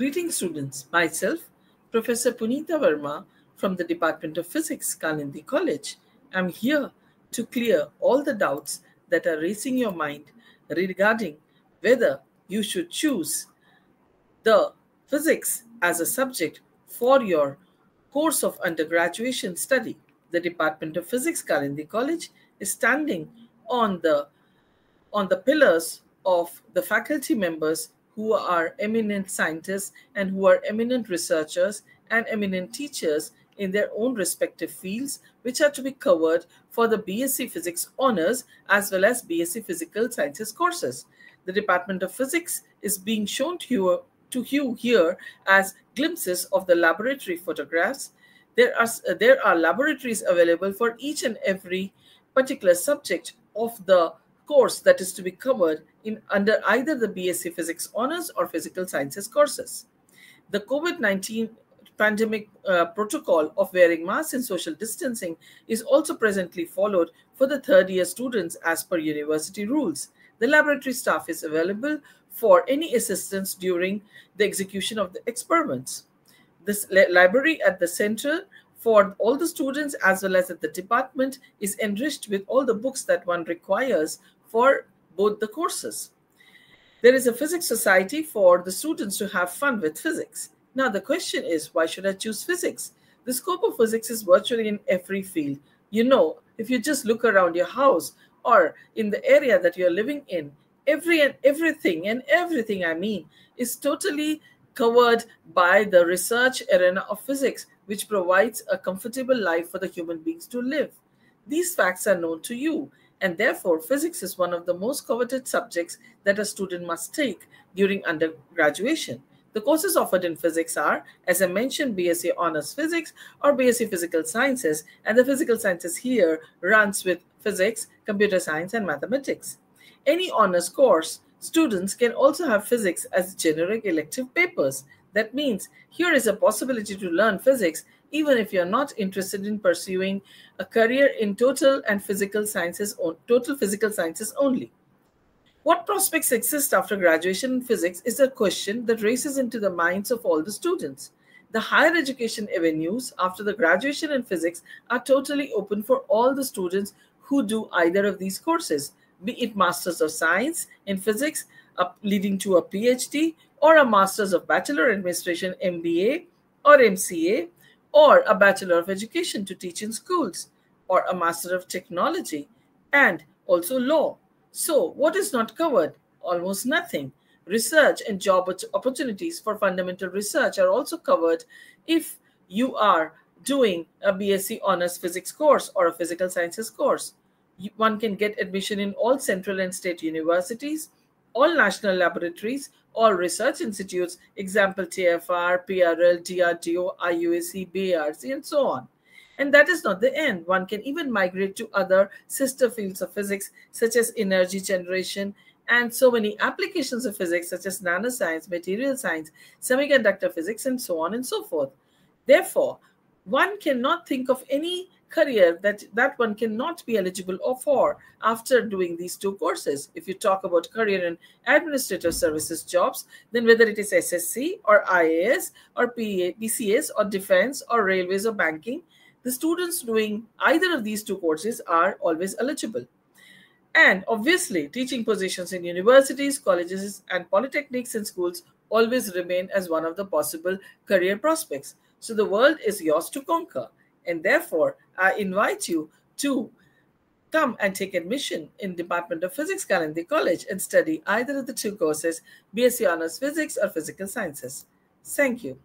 Greetings, students. Myself, Professor Punita Verma from the Department of Physics, Kalindi College. I'm here to clear all the doubts that are racing your mind regarding whether you should choose the physics as a subject for your course of undergraduate study. The Department of Physics, Kalindi College, is standing on the on the pillars of the faculty members who are eminent scientists and who are eminent researchers and eminent teachers in their own respective fields, which are to be covered for the BSc Physics honors as well as BSc Physical Sciences courses. The Department of Physics is being shown to you, to you here as glimpses of the laboratory photographs. There are, there are laboratories available for each and every particular subject of the course that is to be covered in under either the BSc Physics Honors or Physical Sciences courses. The COVID-19 pandemic uh, protocol of wearing masks and social distancing is also presently followed for the third year students as per university rules. The laboratory staff is available for any assistance during the execution of the experiments. This library at the center for all the students as well as at the department is enriched with all the books that one requires for both the courses. There is a physics society for the students to have fun with physics. Now the question is, why should I choose physics? The scope of physics is virtually in every field. You know, if you just look around your house or in the area that you're living in, every and everything and everything I mean is totally covered by the research arena of physics, which provides a comfortable life for the human beings to live. These facts are known to you, and therefore physics is one of the most coveted subjects that a student must take during undergraduation. The courses offered in physics are, as I mentioned, BSc Honors Physics or BSc Physical Sciences, and the Physical Sciences here runs with physics, computer science, and mathematics. Any honors course, students can also have physics as generic elective papers. That means here is a possibility to learn physics even if you're not interested in pursuing a career in total and physical sciences total physical sciences only. What prospects exist after graduation in physics is a question that races into the minds of all the students. The higher education avenues after the graduation in physics are totally open for all the students who do either of these courses, be it Masters of Science in Physics, leading to a PhD, or a Masters of Bachelor Administration MBA or MCA, or a Bachelor of Education to teach in schools, or a Master of Technology, and also law. So, what is not covered? Almost nothing. Research and job opportunities for fundamental research are also covered if you are doing a BSc Honors Physics course or a Physical Sciences course. One can get admission in all central and state universities, all national laboratories, all research institutes, example TFR, PRL, DRDO, IUAC, BARC, and so on. And that is not the end. One can even migrate to other sister fields of physics, such as energy generation, and so many applications of physics, such as nanoscience, material science, semiconductor physics, and so on and so forth. Therefore, one cannot think of any career that that one cannot be eligible for after doing these two courses. If you talk about career in administrative services jobs then whether it is ssc or ias or PA, pcs or defense or railways or banking the students doing either of these two courses are always eligible. And obviously teaching positions in universities colleges and polytechnics and schools always remain as one of the possible career prospects. So the world is yours to conquer and therefore, I invite you to come and take admission in Department of Physics, Kalindi College and study either of the two courses, BSc Honors Physics or Physical Sciences. Thank you.